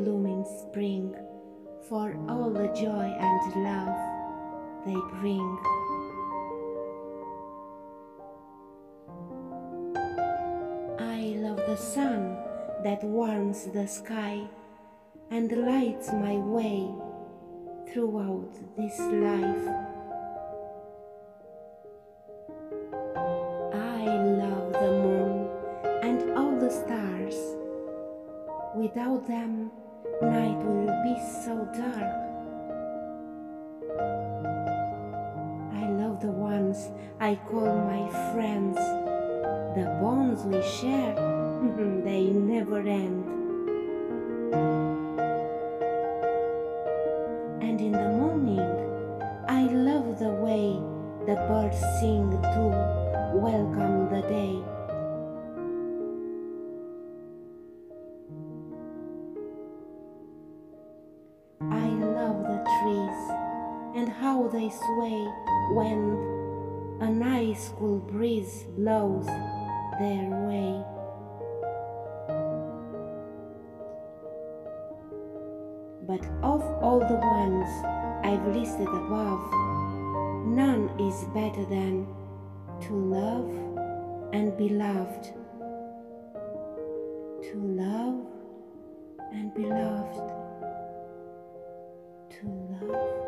blooming spring, for all the joy and love they bring. I love the sun that warms the sky and lights my way throughout this life. I love the moon and all the stars. Without them, night will be so dark. I love the ones I call my friends. The bonds we share, they never end. And in the morning, I love the way the birds sing to and how they sway when a nice cool breeze blows their way. But of all the ones I've listed above, none is better than to love and be loved. To love and be loved. To love